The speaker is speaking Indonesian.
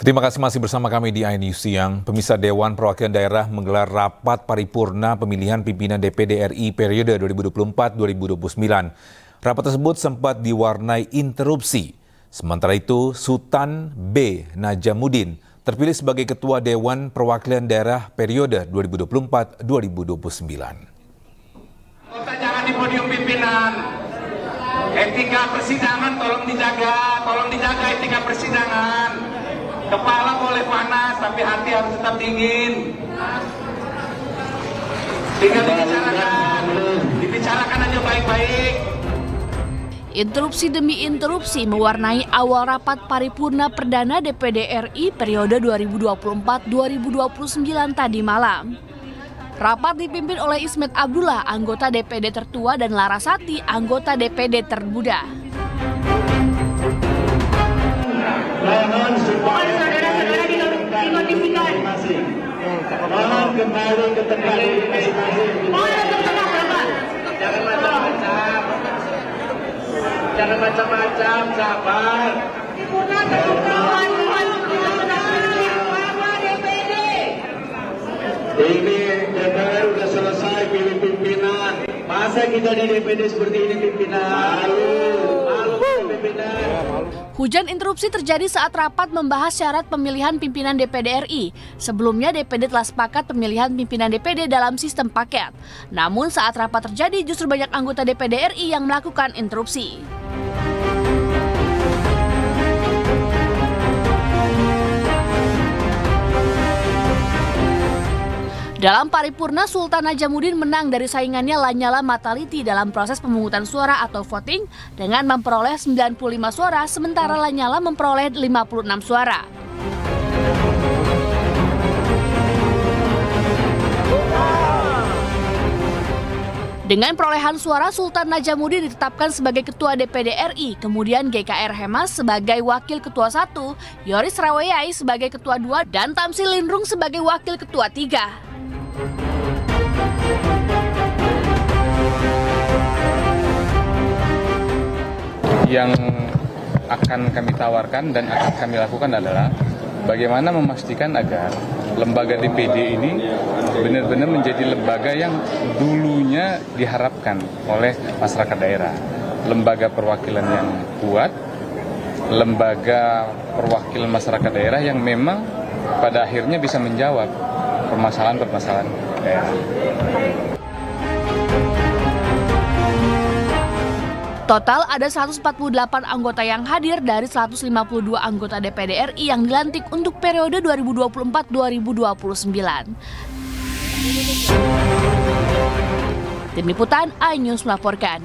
Terima kasih masih bersama kami di iNews Siang. Pemirsa Dewan Perwakilan Daerah menggelar rapat paripurna pemilihan pimpinan DPD RI periode 2024-2029. Rapat tersebut sempat diwarnai interupsi. Sementara itu, Sultan B. Najamuddin terpilih sebagai Ketua Dewan Perwakilan Daerah periode 2024-2029. Kota jangan di podium pimpinan. Etika persidangan tolong dijaga, tolong dijaga etika persidangan. Kepala boleh panas, tapi hati harus tetap dingin. Tinggal dibicarakan, dibicarakan aja baik-baik. Interupsi demi interupsi mewarnai awal rapat paripurna perdana DPD RI periode 2024-2029 tadi malam. Rapat dipimpin oleh Ismet Abdullah, anggota DPD tertua dan Larasati, anggota DPD termuda. Mohon supaya kembali ke tempat masing-masing. Bapak. Jangan macam-macam. Jangan macam-macam, sabar. Ini DPR sudah selesai pilih pimpinan. Masa kita di DPD seperti ini pimpinan? Malu, pimpinan. Hujan interupsi terjadi saat rapat membahas syarat pemilihan pimpinan DPD RI. Sebelumnya DPD telah sepakat pemilihan pimpinan DPD dalam sistem paket. Namun saat rapat terjadi justru banyak anggota DPD RI yang melakukan interupsi. Dalam paripurna, Sultan Najamuddin menang dari saingannya Lanyala Mataliti dalam proses pemungutan suara atau voting dengan memperoleh 95 suara, sementara Lanyala memperoleh 56 suara. Dengan perolehan suara, Sultan Najamuddin ditetapkan sebagai Ketua DPD RI, kemudian GKR Hemas sebagai Wakil Ketua 1, Yoris Rawayai sebagai Ketua 2, dan Tamsil Lindrung sebagai Wakil Ketua 3. Yang akan kami tawarkan dan akan kami lakukan adalah bagaimana memastikan agar lembaga DPD ini benar-benar menjadi lembaga yang dulunya diharapkan oleh masyarakat daerah. Lembaga perwakilan yang kuat, lembaga perwakilan masyarakat daerah yang memang pada akhirnya bisa menjawab permasalahan-permasalahan daerah. Total ada 148 anggota yang hadir dari 152 anggota DPD RI yang dilantik untuk periode 2024-2029. Tim Liputan iNews melaporkan.